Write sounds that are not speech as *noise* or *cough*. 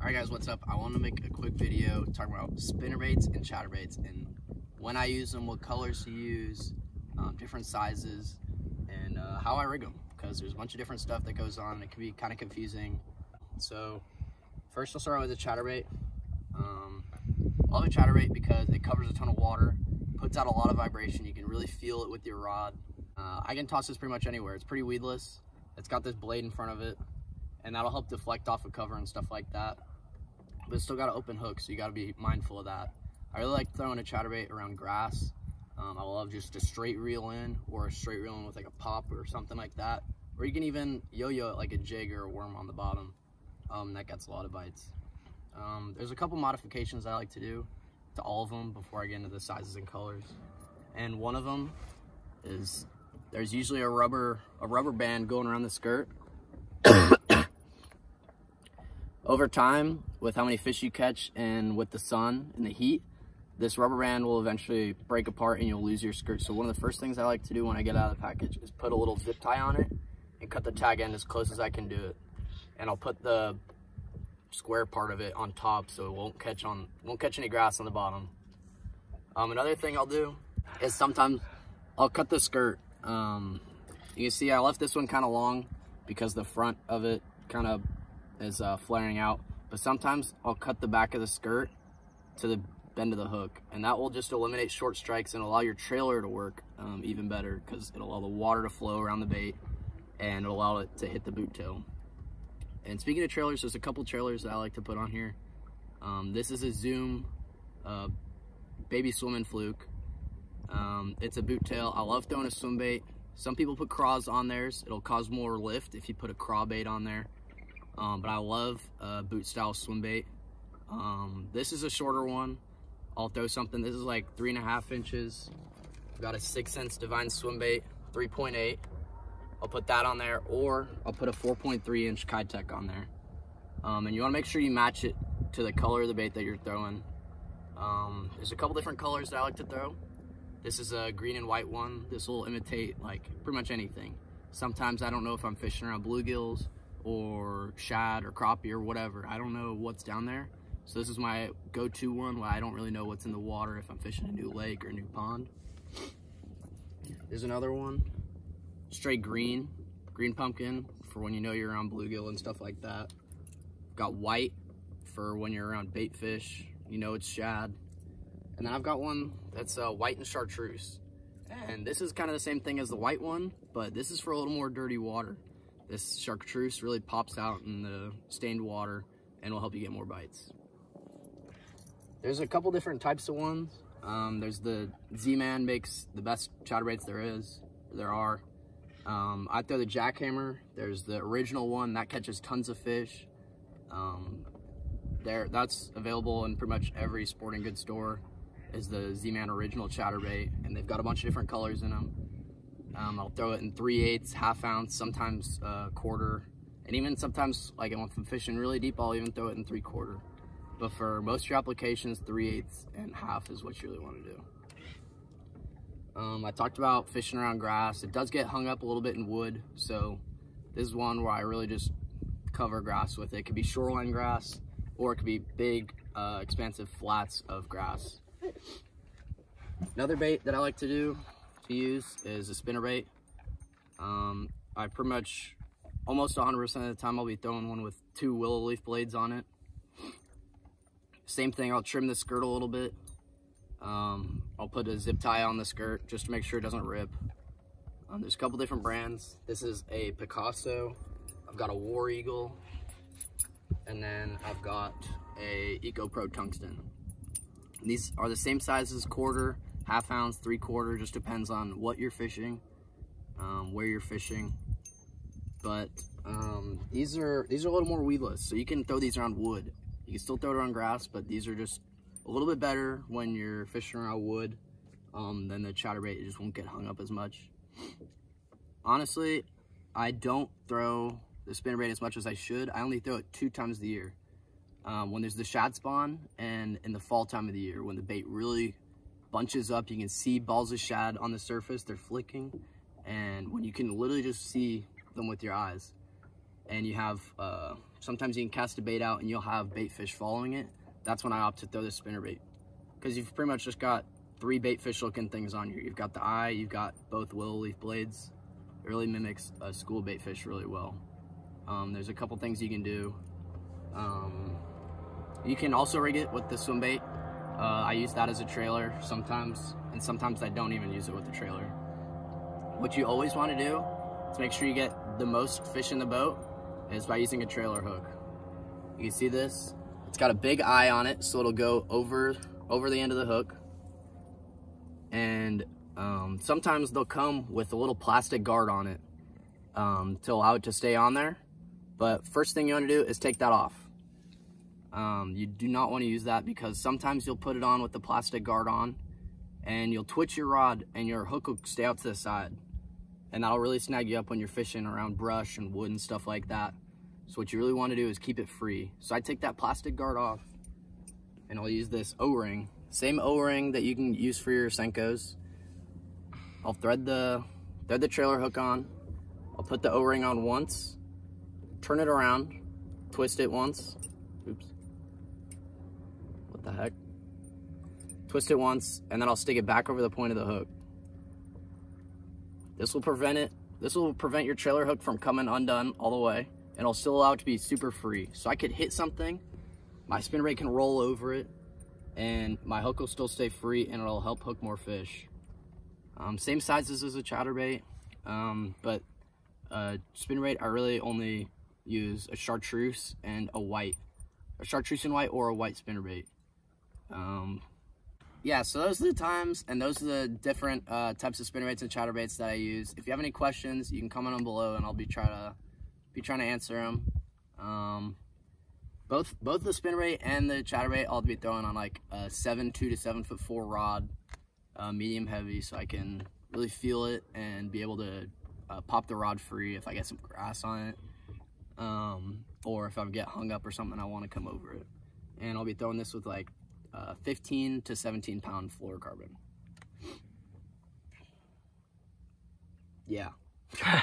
Alright guys, what's up? I want to make a quick video talking about spinner spinnerbaits and chatter chatterbaits and when I use them, what colors to use, um, different sizes, and uh, how I rig them because there's a bunch of different stuff that goes on and it can be kind of confusing. So first I'll start with a chatterbait. Um, I love a chatterbait because it covers a ton of water, puts out a lot of vibration, you can really feel it with your rod. Uh, I can toss this pretty much anywhere. It's pretty weedless. It's got this blade in front of it and that'll help deflect off a cover and stuff like that but it's still got an open hook, so you got to be mindful of that. I really like throwing a chatterbait around grass. Um, I love just a straight reel in or a straight reel in with like a pop or something like that. Or you can even yo-yo it like a jig or a worm on the bottom. Um, that gets a lot of bites. Um, there's a couple modifications I like to do to all of them before I get into the sizes and colors. And one of them is there's usually a rubber a rubber band going around the skirt *coughs* over time, with how many fish you catch and with the sun and the heat, this rubber band will eventually break apart and you'll lose your skirt. So one of the first things I like to do when I get out of the package is put a little zip tie on it and cut the tag end as close as I can do it. And I'll put the square part of it on top so it won't catch on won't catch any grass on the bottom. Um, another thing I'll do is sometimes I'll cut the skirt. Um, you see I left this one kind of long because the front of it kind of is uh, flaring out. But sometimes I'll cut the back of the skirt to the bend of the hook and that will just eliminate short strikes and allow your trailer to work um, even better because it'll allow the water to flow around the bait and it'll allow it to hit the boot tail. And speaking of trailers, there's a couple trailers that I like to put on here. Um, this is a Zoom uh, baby swimming fluke. Um, it's a boot tail. I love throwing a swim bait. Some people put craws on theirs. It'll cause more lift if you put a craw bait on there. Um, but I love uh, boot style swim bait. Um, this is a shorter one. I'll throw something, this is like three and a half inches. I've got a 6th Sense Divine swim bait, 3.8. I'll put that on there, or I'll put a 4.3 inch Keitech on there. Um, and you wanna make sure you match it to the color of the bait that you're throwing. Um, there's a couple different colors that I like to throw. This is a green and white one. This will imitate like pretty much anything. Sometimes I don't know if I'm fishing around bluegills or shad or crappie or whatever. I don't know what's down there. So this is my go-to one when I don't really know what's in the water if I'm fishing a new lake or a new pond. There's another one, straight green, green pumpkin for when you know you're around bluegill and stuff like that. Got white for when you're around bait fish, you know it's shad. And then I've got one that's uh, white and chartreuse. And this is kind of the same thing as the white one, but this is for a little more dirty water. This chartreuse really pops out in the stained water and will help you get more bites. There's a couple different types of ones. Um, there's the Z-Man makes the best chatterbaits there is, there are. Um, I throw the jackhammer. There's the original one that catches tons of fish. Um, there, that's available in pretty much every sporting goods store. Is the Z-Man original chatterbait, and they've got a bunch of different colors in them. Um, I'll throw it in 3 eighths, half ounce, sometimes uh, quarter, and even sometimes like if I'm fishing really deep, I'll even throw it in 3 quarter. But for most of your applications, 3 eighths and half is what you really want to do. Um, I talked about fishing around grass. It does get hung up a little bit in wood, so this is one where I really just cover grass with it. It could be shoreline grass, or it could be big, uh, expansive flats of grass. Another bait that I like to do to use is a spinner bait. Um, I pretty much, almost 100% of the time, I'll be throwing one with two willow leaf blades on it. Same thing, I'll trim the skirt a little bit. Um, I'll put a zip tie on the skirt just to make sure it doesn't rip. Um, there's a couple different brands. This is a Picasso. I've got a War Eagle. And then I've got a Eco Pro Tungsten. These are the same size as quarter half ounce, three quarter, just depends on what you're fishing, um, where you're fishing. But um, these are these are a little more weedless, so you can throw these around wood. You can still throw it around grass, but these are just a little bit better when you're fishing around wood um, than the chatterbait. It just won't get hung up as much. Honestly, I don't throw the spinnerbait as much as I should. I only throw it two times a year. Um, when there's the shad spawn and in the fall time of the year when the bait really bunches up. You can see balls of shad on the surface. They're flicking. And when you can literally just see them with your eyes. and you have, uh, sometimes you can cast a bait out and you'll have bait fish following it. That's when I opt to throw the spinner bait. Because you've pretty much just got three bait fish looking things on here. You've got the eye, you've got both willow leaf blades. It really mimics a school bait fish really well. Um, there's a couple things you can do. Um, you can also rig it with the swim bait. Uh, I use that as a trailer sometimes, and sometimes I don't even use it with the trailer. What you always want to do to make sure you get the most fish in the boat is by using a trailer hook. You can see this. It's got a big eye on it, so it'll go over over the end of the hook. And um, sometimes they'll come with a little plastic guard on it um, to allow it to stay on there. But first thing you want to do is take that off. Um, you do not want to use that because sometimes you'll put it on with the plastic guard on and you'll twitch your rod and your hook will stay out to the side. And that'll really snag you up when you're fishing around brush and wood and stuff like that. So what you really want to do is keep it free. So I take that plastic guard off and I'll use this O-ring. Same O-ring that you can use for your Senkos. I'll thread the, thread the trailer hook on. I'll put the O-ring on once, turn it around, twist it once. Oops. What the heck? Twist it once, and then I'll stick it back over the point of the hook. This will prevent it, this will prevent your trailer hook from coming undone all the way, and it'll still allow it to be super free. So I could hit something, my spinnerbait can roll over it, and my hook will still stay free, and it'll help hook more fish. Um, same sizes as a chatterbait, um, but uh, spinnerbait, I really only use a chartreuse and a white a chartreuse and white or a white spinnerbait. Um, yeah, so those are the times and those are the different uh, types of spinnerbaits and chatter chatterbaits that I use. If you have any questions, you can comment on below and I'll be trying to be trying to answer them. Um, both both the spinnerbait and the chatter chatterbait I'll be throwing on like a seven two to seven foot four rod, uh, medium heavy, so I can really feel it and be able to uh, pop the rod free if I get some grass on it. Um, or if I get hung up or something, I want to come over it. And I'll be throwing this with like uh, 15 to 17 pound fluorocarbon. Yeah. *laughs*